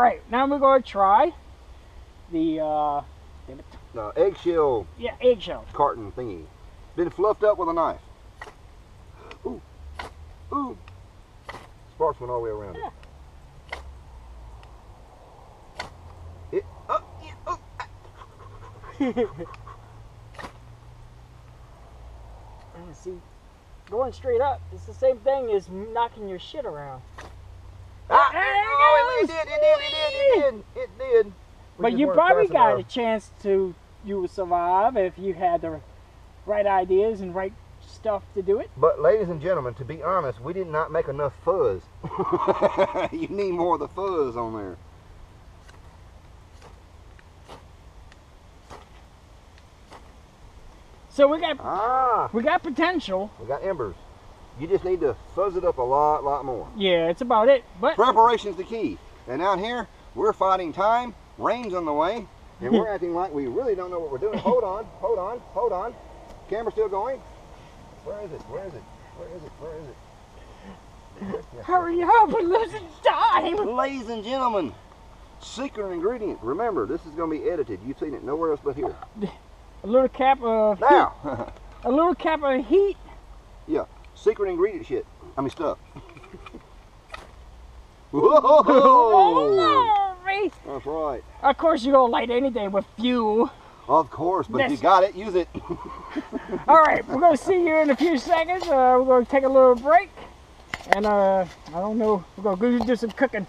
right, now we're going to try the uh, damn it. The eggshell yeah eggshell. carton thingy. Been fluffed up with a knife. Ooh. Ooh. Sparks went all the way around it. It, oh, yeah, oh. See, going straight up, it's the same thing as knocking your shit around. Ah, There it oh, it, goes. it did, it did, it did, it did. We But you probably fast got a chance to you would survive if you had the right ideas and right stuff to do it. But ladies and gentlemen, to be honest, we did not make enough fuzz. you need more of the fuzz on there. So we got Ah, we got potential. we got embers. You just need to fuzz it up a lot, lot more. Yeah, it's about it. But Preparation's the key. And out here, we're fighting time. Rain's on the way, and we're acting like we really don't know what we're doing. Hold on, hold on, hold on. Camera still going? Where is it? Where is it? Where is it? Where is it? Hurry up, we're losing time. Ladies and gentlemen, secret ingredient. Remember, this is going to be edited. You've seen it nowhere else but here. A little cap of Now, a little cap of heat. Yeah, secret ingredient shit. I mean stuff. Whoa! Lordy. That's right. Of course, you're gonna light anything with fuel. Of course, but if you got it, use it. All right, we're gonna see you in a few seconds. Uh, we're gonna take a little break, and uh, I don't know, we're gonna go do some cooking.